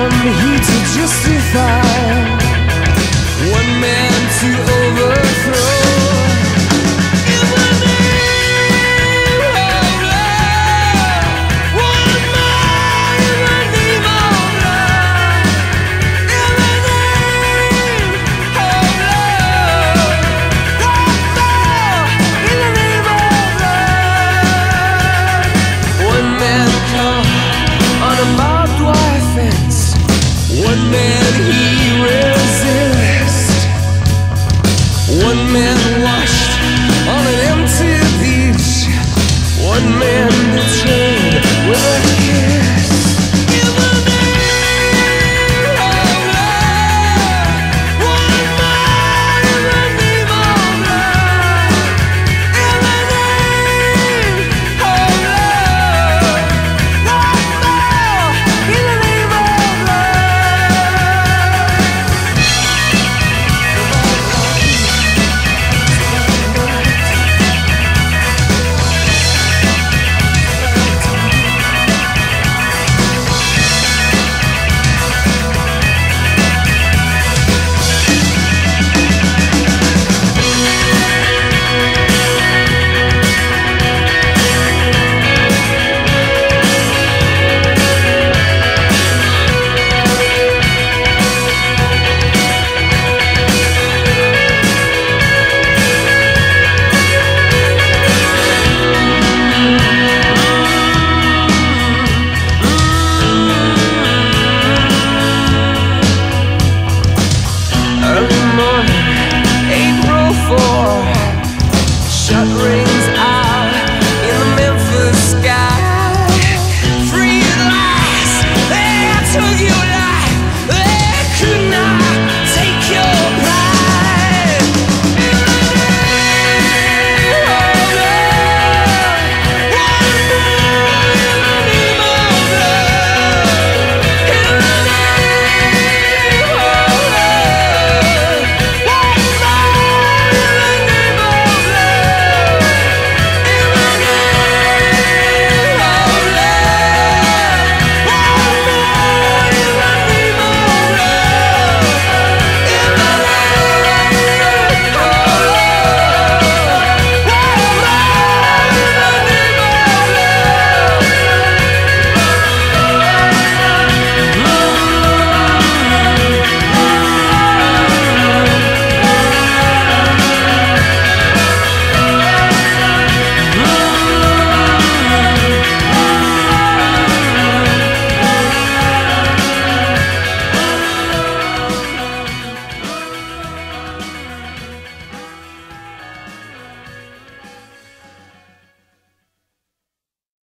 He's here to just would make